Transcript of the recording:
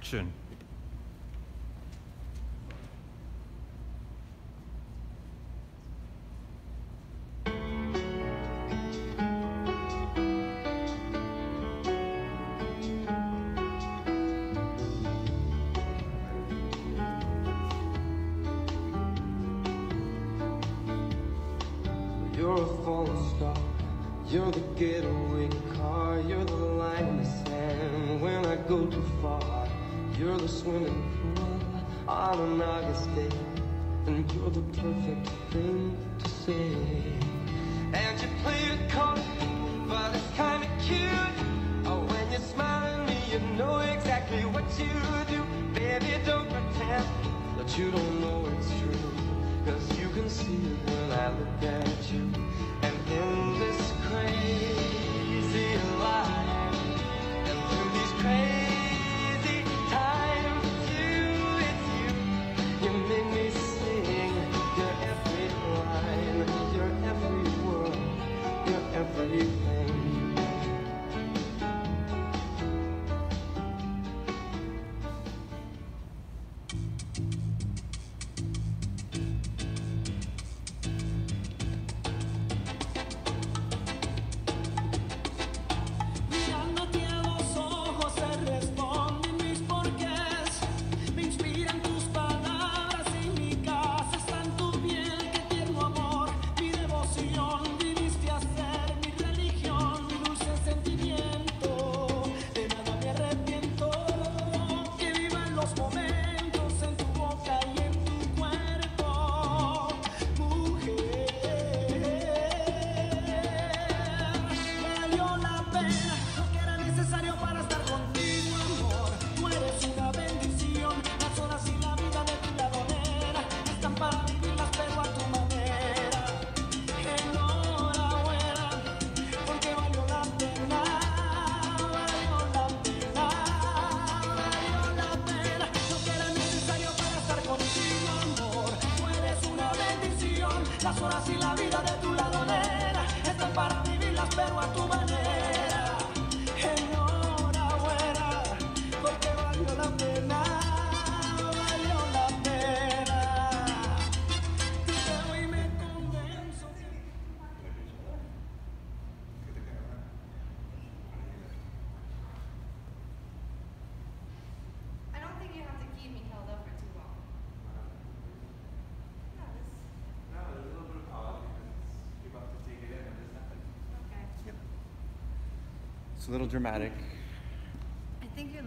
Action. You're a falling star. You're the getaway car. You're the line in the sand when I go too far. You're the swimming pool on an August day. And you're the perfect thing to say. And you play it cold, but it's kinda cute. Oh, when you smile at me, you know exactly what you do. Baby, don't pretend that you don't know it's true. Cause you can see it when I look at you. And in your everything. Las horas y la vida de tu ladonera están para vivirlas, pero a tu manera. It's a little dramatic. I think you're